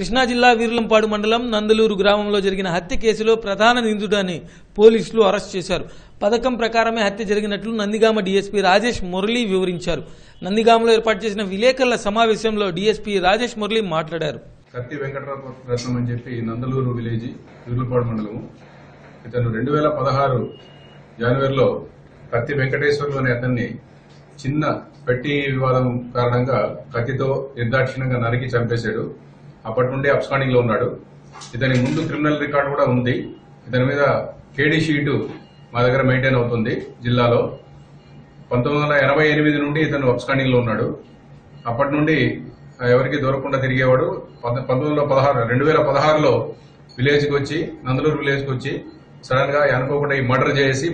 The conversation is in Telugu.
కృష్ణా జిల్లా వీరులంపాడు మండలం నందలూరు గ్రామంలో జరిగిన హత్య కేసులో ప్రధాన నిందితుడని పోలీసులు అరెస్ట్ చేశారు. పథకం ప్రకారమే హత్య జరిగినట్లు నందిగామ డీఎస్పీ రాజేష్ మురళి వివరించారు. నందిగామలో ఏర్పాటు చేసిన విలేకరుల సమావేశంలో డీఎస్పీ రాజేష్ మురళి మాట్లాడారు. కత్తి వెంకటరత్నం అని చెప్పి నందలూరు విలేజ్ వీర్లపాడు మండలము. ఇతను రెండు వేల పదహారు జనవరిలో కత్తి వెంకటేశ్వర్లు అనే అతన్ని చిన్న పెట్టి వివాదం కారణంగా కత్తితో నిర్దాక్షిణ్యంగా నరికి చంపేశాడు. అప్పటి నుండి అబ్స్కాండింగ్లో ఉన్నాడు. ఇతని ముందు క్రిమినల్ రికార్డు కూడా ఉంది. ఇతని మీద కేడీ షీటు మా దగ్గర మెయింటైన్ అవుతుంది జిల్లాలో. పంతొమ్మిది వందల ఎనభై ఎనిమిది నుండి ఇతను అబ్స్కాండింగ్లో ఉన్నాడు. అప్పటి నుండి ఎవరికి దొరకకుండా తిరిగేవాడు. పంతొమ్మిది వందల పదహారు రెండు వేల పదహారులో విలేజ్కి వచ్చి నందలూరు విలేజ్కి వచ్చి సడన్గా అనుకోకుండా ఈ మర్డర్ చేసి